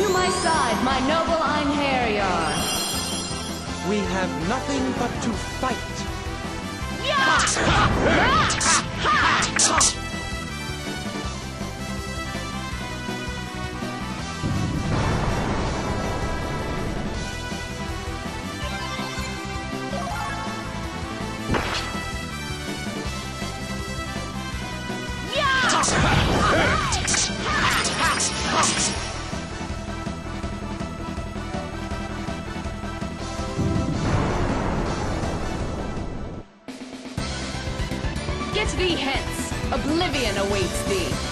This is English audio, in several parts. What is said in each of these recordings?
my side, my noble Einherjar. We have nothing but to fight. Get thee hence! Oblivion awaits thee!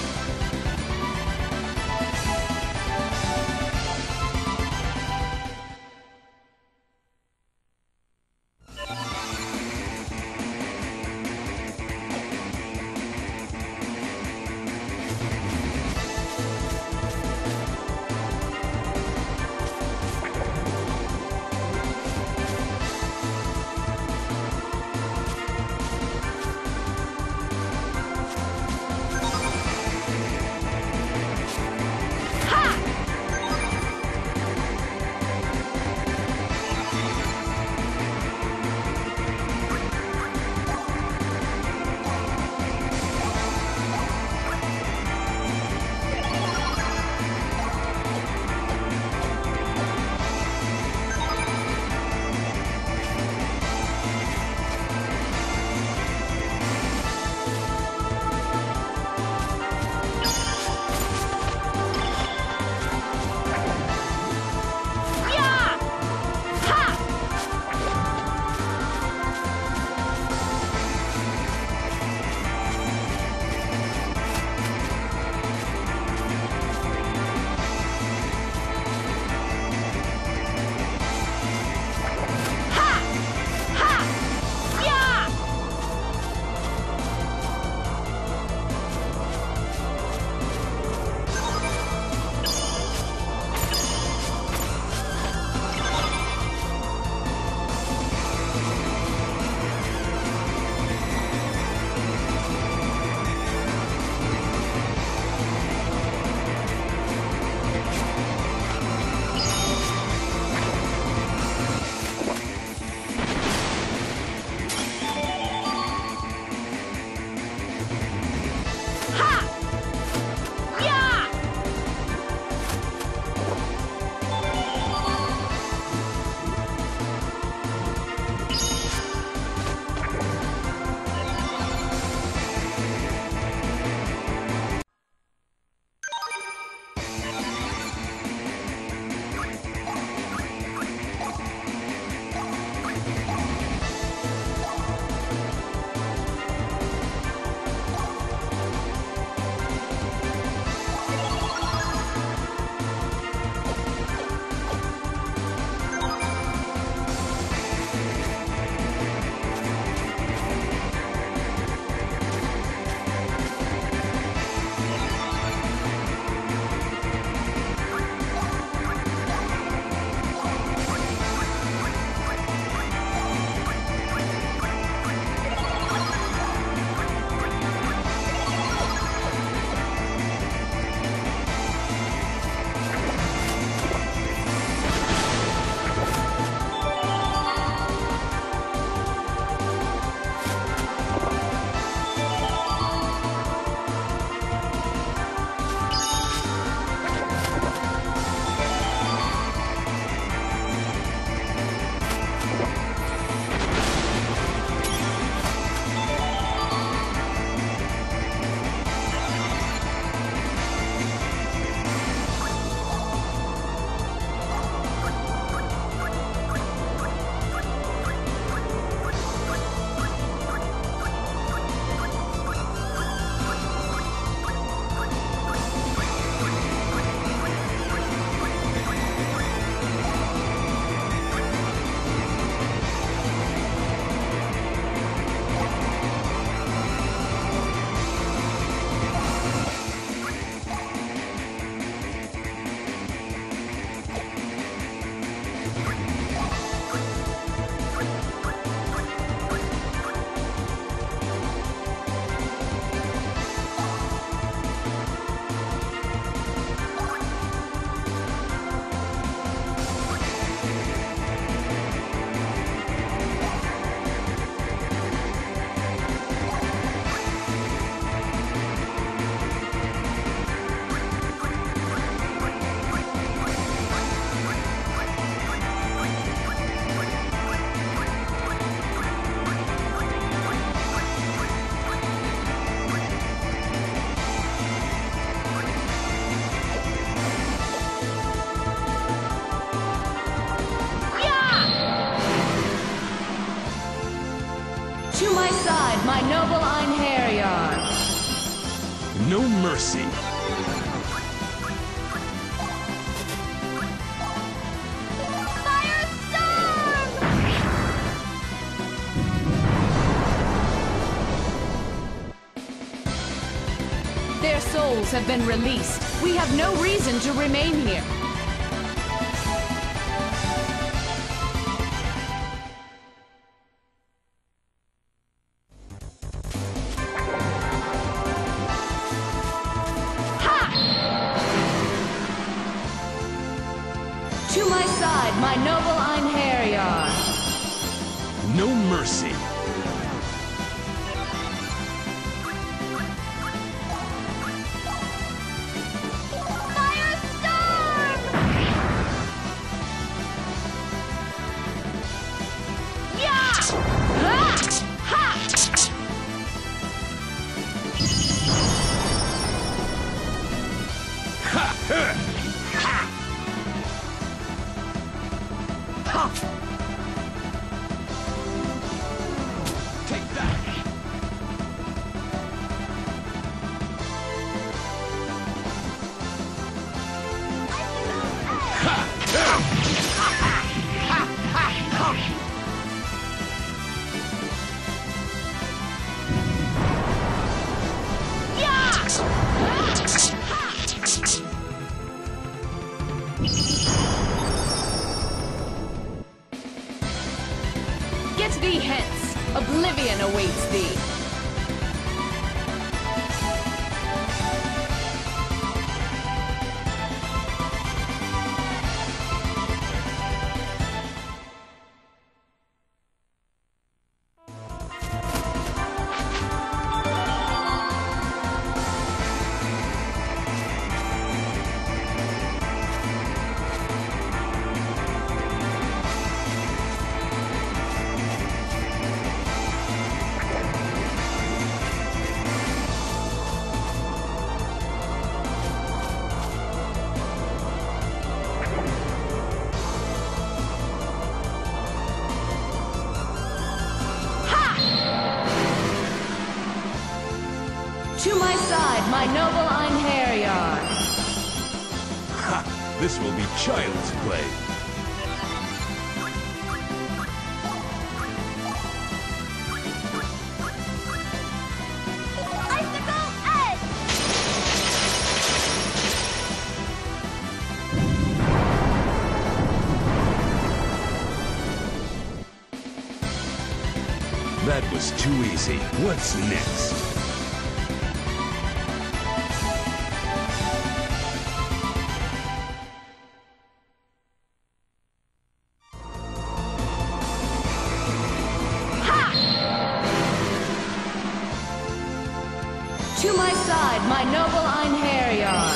Mercy. Their souls have been released. We have no reason to remain here. My noble Einherjar. No mercy. Take my noble Einherjar. Ha! This will be child's play. That was too easy. What's next? My side, my noble Einherjar.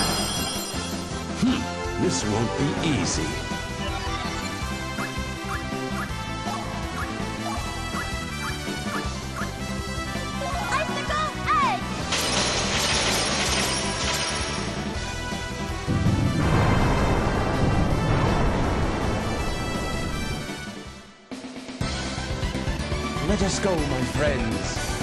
Hmm, this won't be easy. Let us go, my friends.